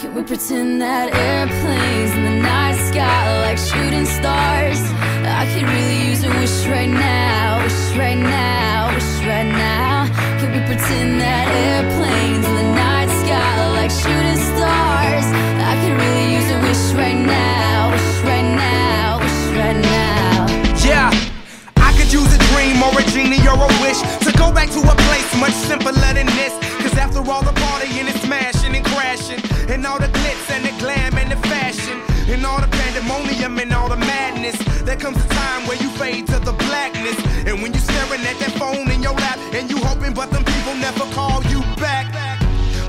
Can we pretend that airplanes glitz and the glam and the fashion, and all the pandemonium and all the madness, there comes a time where you fade to the blackness. And when you're staring at that phone in your lap, and you hoping, but them people never call you back.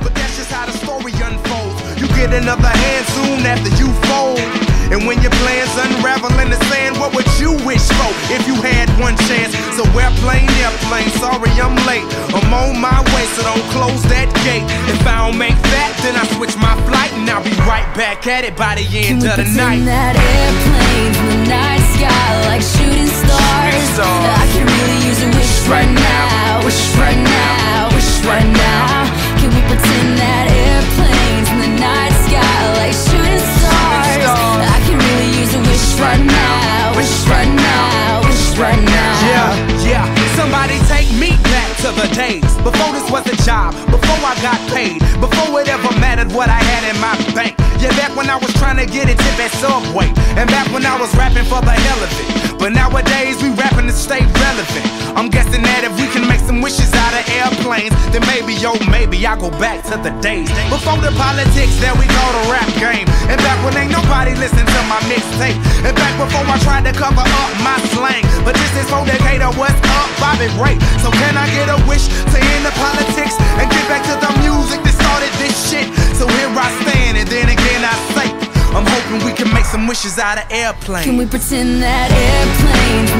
But that's just how the story unfolds. You get another hand soon after you fold. And when your plans unravel in the sand, what would you wish for if you had one chance? So airplane, airplane, sorry I'm late. I'm on my way, so don't close that gate. If I don't make that, then I switch my flight and I'll be right back at it by the end Can of the night. that airplanes the days before this was a job, before I got paid, before it ever mattered what I had in my bank. Yeah, back when I was trying to get a tip at Subway, and back when I was rapping for the hell of it. But nowadays we rapping to stay relevant. Then maybe, yo, maybe I go back to the days before the politics that we call the rap game, and back when ain't nobody listen to my mixtape, and back before I tried to cover up my slang. But this is for Decatur, what's up, Bobby Ray? So can I get a wish to end the politics and get back to the music that started this shit? So here I stand, and then again I say, I'm hoping we can make some wishes out of airplanes. Can we pretend that airplanes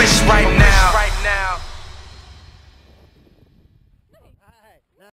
wish right now.